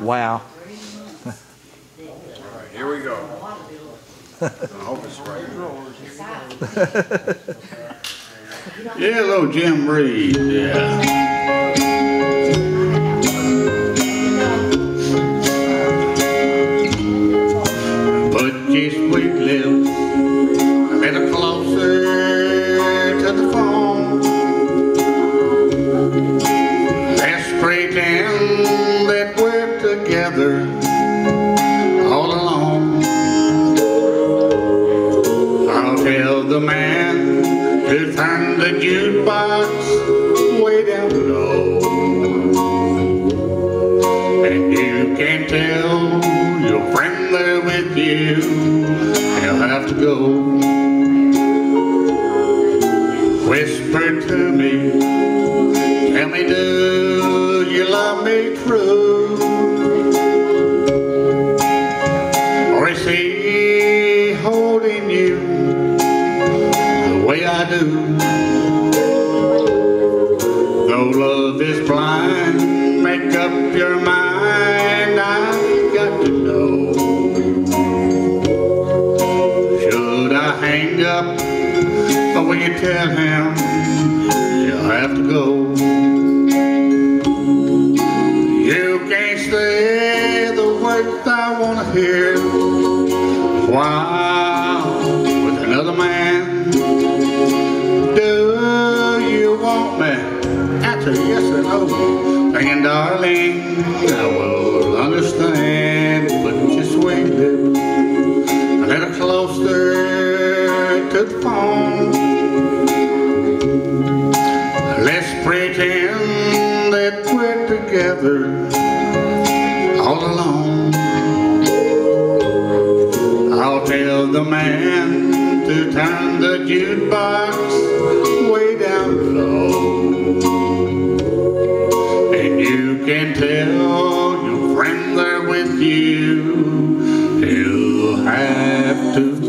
Wow. All right, here we go. I hope it's right. Jim Reeves, yeah. Put your sweet lips a little closer the man to turn the jukebox way down low. And you can tell your friend there with you, he'll have to go. Whisper to me, tell me do you love me true? Do? Though love is blind, make up your mind, I've got to know. Should I hang up, or will you tell him you'll have to go? You can't say the words I wanna hear while me? Answer yes or no. Saying, darling, I will understand, but just sweet lips a little closer to the phone. Let's pretend that we're together all alone. I'll tell the man to turn the jukebox with you. He'll have to